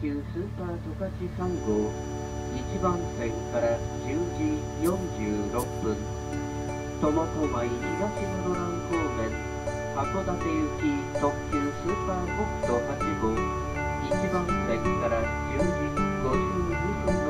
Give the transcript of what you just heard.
急スーパー十勝3号1番線から10時46分。苫小牧東室蘭方面函館行き特急スーパー北斗8号1番線から10時52分。